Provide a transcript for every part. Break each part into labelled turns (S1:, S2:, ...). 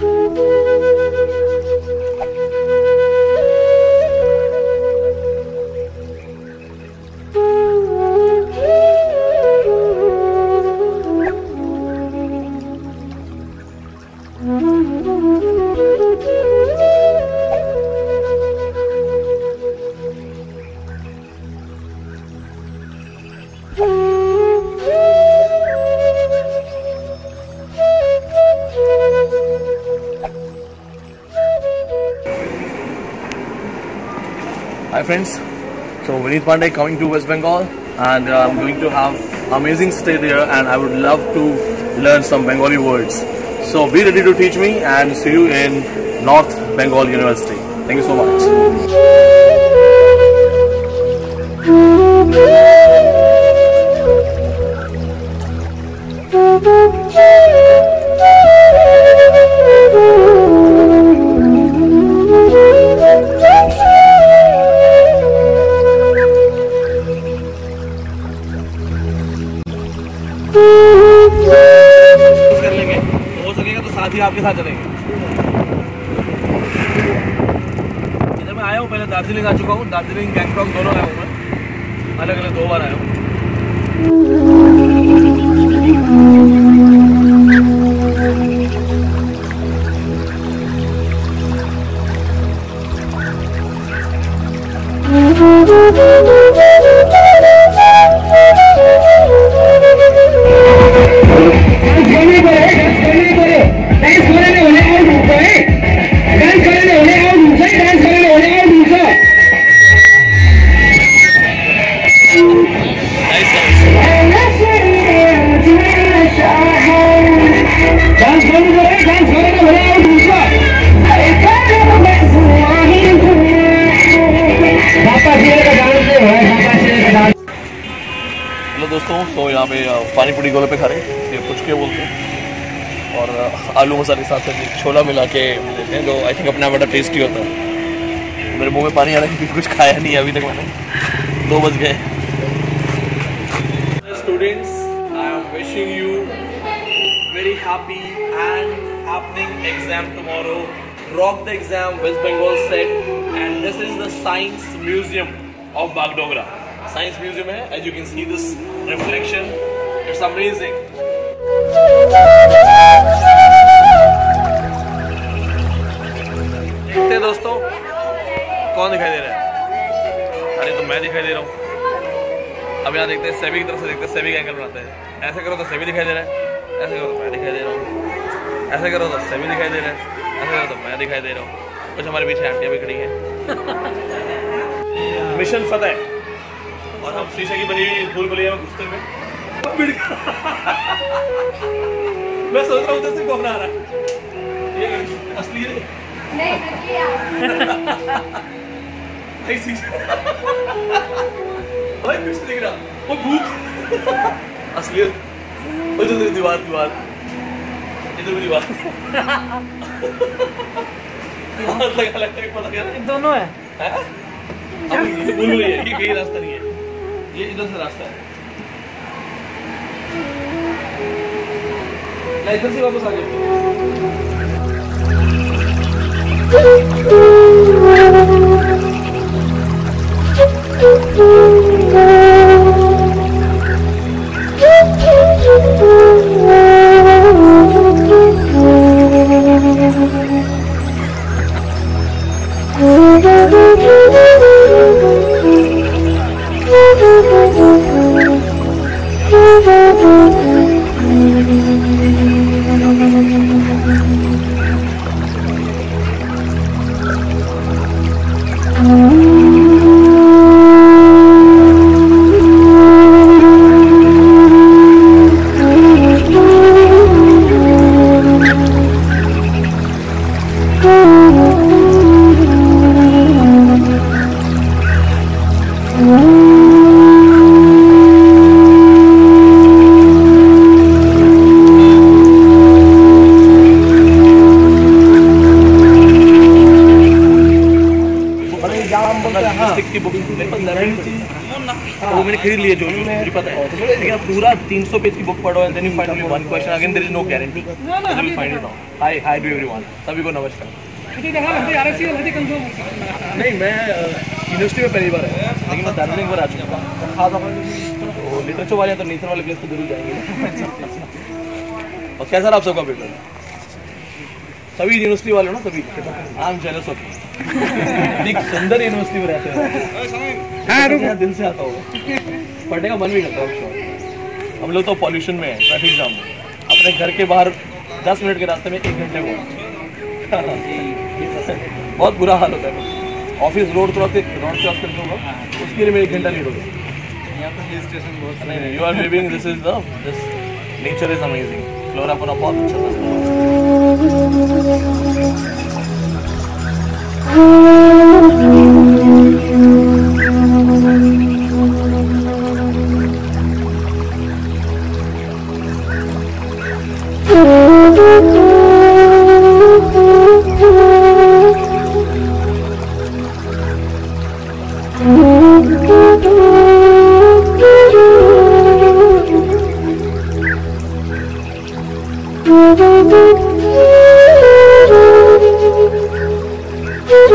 S1: Mm-hmm. Hi friends, so Vineet Pandey coming to West Bengal and uh, I'm going to have amazing stay there and I would love to learn some Bengali words. So be ready to teach me and see you in North Bengal University. Thank you so much. हो सकेगा तो साथ ही आपके साथ चलेंगे मैं आया हूँ पहले दार्जिलिंग आ चुका हूँ दार्जिलिंग गैंगटॉक दोनों आया हूँ मैं अलग अलग दो बार आया हूँ दोस्तों सो यहाँ पे पानी पूरी गोले पे खा रहे हैं। ये कुछ के बोलते हैं। और आलू मसाले के साथ साथ छोला मिला के देते हैं जो आई थिंक अपना बड़ा टेस्टी होता है। मेरे मुँह में पानी आ रहा है क्योंकि कुछ खाया नहीं अभी तक मैंने। दो बज गए। Students I am wishing you very happy and happening exam tomorrow. Rock the exam, West Bengal set, and this is the Science Museum of Bagdogra. Science Museum है, as you can see this reflection, it's amazing. देखते हैं दोस्तों कौन दिखाई दे रहा है? अरे तो मैं दिखाई दे रहा हूँ। अब यहाँ देखते हैं सेबी की तरफ़ से देखते हैं सेबी का एंगल बनाते हैं। ऐसे करो तो सेबी दिखाई दे रहा है। ऐसे करो तो मैं दिखाई दे रहा हूँ। ऐसे करो तो सेबी दिखाई दे रहा है। ऐसे करो तो मैं दिखाई दे रहा हूँ। कुछ हमारे पीछे आंटियाँ भी खड़ी हैं। मिशन फतेह। और हम शीशे की बनी हुई भूल भुलैया में घुसते हुए मैं। सोच रहा हूँ उधर से कौन आ रहा है। ये असली है। शीशे। ओए कुछ दिख रहा। वो भूत। असलियत दीवार दीवार। इधर भी दीवार। लगा लगता है पता क्या
S2: दोनों है।
S1: है? अब ये भूल गई है ये ये रास्ता नहीं है। ये इधर से रास्ता है इधर से वापस आ गए Ooh. वो मैंने खरीद लिया जो जो मुझे पता है। लेकिन अब पूरा 300 पेज की बुक पढ़ो and then you find only one question again there is no guarantee you will find it out hi hi to everyone सभी को नमस्कार।
S3: मध्ये कन्फर्म
S1: नहीं मैं यूनिवर्सिटी में पहली बार है लेकिन मैं दार्जिलिंग एक बार आ चुका हूँ। खास अपन तो लिटरेचर वाले तो नेचर वाले प्लेस तो ज़रूर जाएँगे। और कैसा रहा आप सबका पेपर सभी यूनिवर्सिटी वाले हो ना सभी? आई एम जेलस ऑफ़ सुंदर यूनिवर्सिटी में रहते हैं
S3: हाँ रुक।
S1: दिल से आता होगा पढ़ने का मन भी करता है हम लोग तो पॉल्यूशन में है ट्रैफ़िक जाम में. अपने घर के बाहर दस मिनट के रास्ते में एक घंटे को बहुत बुरा हाल होता है। Office road cross road cross करके होगा। उसके लिए मैं एक घंटा लेट हो गया।
S2: यहाँ पर हिल स्टेशन बहुत
S1: नहीं you are living this is the this nature is amazing flora अपना बहुत अच्छा Oh.
S4: So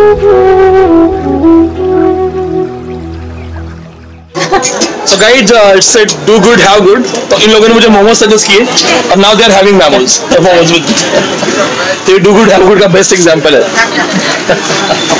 S4: guys, uh, it said do good, have good. तो इन लोगों ने मुझे मोमोज सजेस्ट किए और now they are having mammals momos with तो ये डू गुड हैव गुड का बेस्ट एग्जांपल है